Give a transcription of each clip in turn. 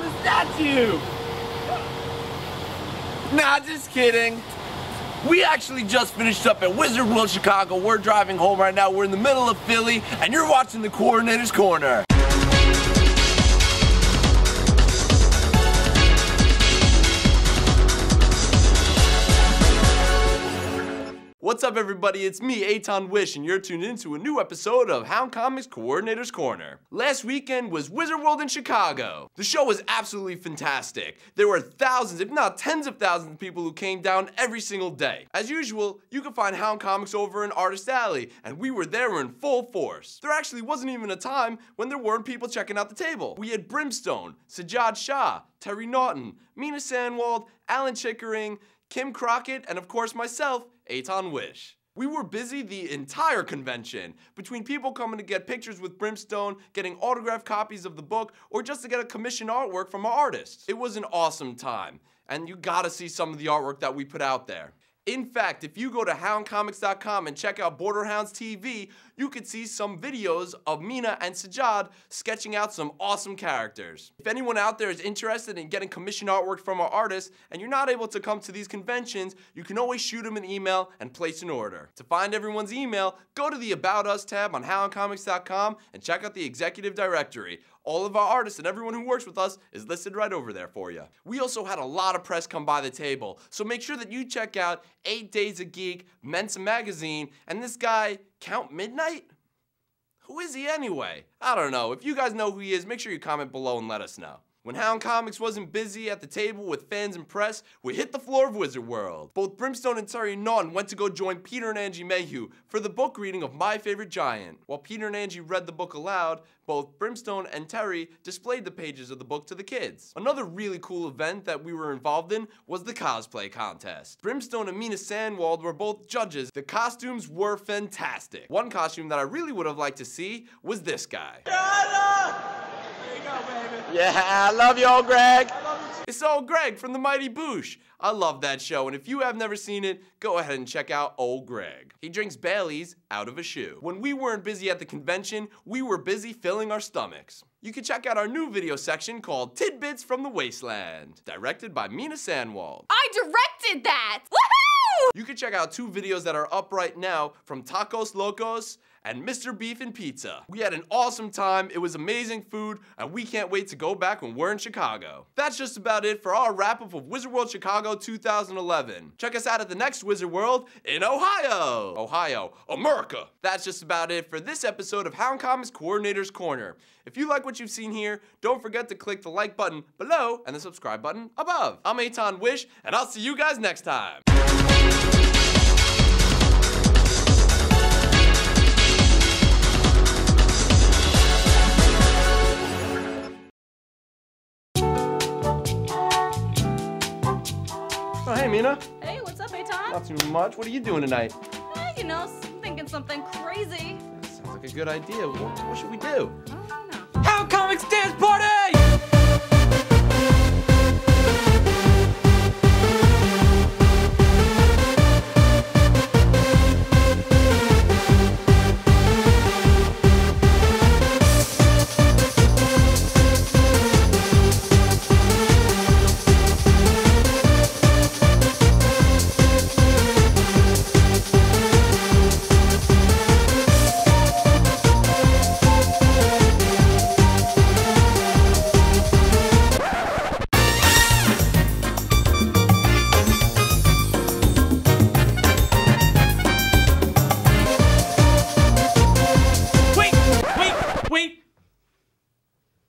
a statue! Nah, just kidding. We actually just finished up at Wizard World Chicago. We're driving home right now. We're in the middle of Philly, and you're watching the Coordinator's Corner. What's up, everybody? It's me, Etan Wish, and you're tuned into a new episode of Hound Comics Coordinator's Corner. Last weekend was Wizard World in Chicago. The show was absolutely fantastic. There were thousands, if not tens of thousands of people who came down every single day. As usual, you can find Hound Comics over in Artist Alley, and we were there in full force. There actually wasn't even a time when there weren't people checking out the table. We had Brimstone, Sajad Shah, Terry Naughton, Mina Sanwald, Alan Chickering, Kim Crockett, and of course myself, Etan Wish. We were busy the entire convention, between people coming to get pictures with Brimstone, getting autographed copies of the book, or just to get a commissioned artwork from our artists. It was an awesome time, and you gotta see some of the artwork that we put out there. In fact, if you go to houndcomics.com and check out Borderhounds TV, you could see some videos of Mina and Sajad sketching out some awesome characters. If anyone out there is interested in getting commissioned artwork from our artists and you're not able to come to these conventions, you can always shoot them an email and place an order. To find everyone's email, go to the About Us tab on houndcomics.com and check out the executive directory. All of our artists and everyone who works with us is listed right over there for you. We also had a lot of press come by the table, so make sure that you check out 8 Days a Geek, Mensa Magazine, and this guy, Count Midnight? Who is he anyway? I don't know. If you guys know who he is, make sure you comment below and let us know. When Hound Comics wasn't busy at the table with fans and press, we hit the floor of Wizard World. Both Brimstone and Terry Naughton went to go join Peter and Angie Mayhew for the book reading of My Favorite Giant. While Peter and Angie read the book aloud, both Brimstone and Terry displayed the pages of the book to the kids. Another really cool event that we were involved in was the cosplay contest. Brimstone and Mina Sanwald were both judges. The costumes were fantastic. One costume that I really would have liked to see was this guy. Yeah, I love you, old Gregg. It's old Gregg from the Mighty Boosh. I love that show, and if you have never seen it, go ahead and check out Old Gregg. He drinks Bailey's out of a shoe. When we weren't busy at the convention, we were busy filling our stomachs. You can check out our new video section called Tidbits from the Wasteland, directed by Mina Sanwald. I directed that! Woohoo! You can check out two videos that are up right now from Tacos Locos and Mr. Beef and Pizza. We had an awesome time, it was amazing food, and we can't wait to go back when we're in Chicago. That's just about it for our wrap up of Wizard World Chicago 2011. Check us out at the next Wizard World in Ohio. Ohio, America. That's just about it for this episode of Hound Comics Coordinator's Corner. If you like what you've seen here, don't forget to click the like button below and the subscribe button above. I'm Etan Wish, and I'll see you guys next time. Hey, Mina. Hey, what's up, Etan? Not too much. What are you doing tonight? Eh, you know, thinking something crazy. That Sounds like a good idea. What, what should we do? I don't know. Hound Comics Dance Party!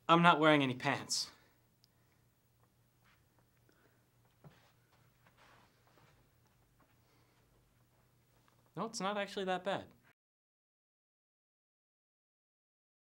I'm not wearing any pants. No, it's not actually that bad.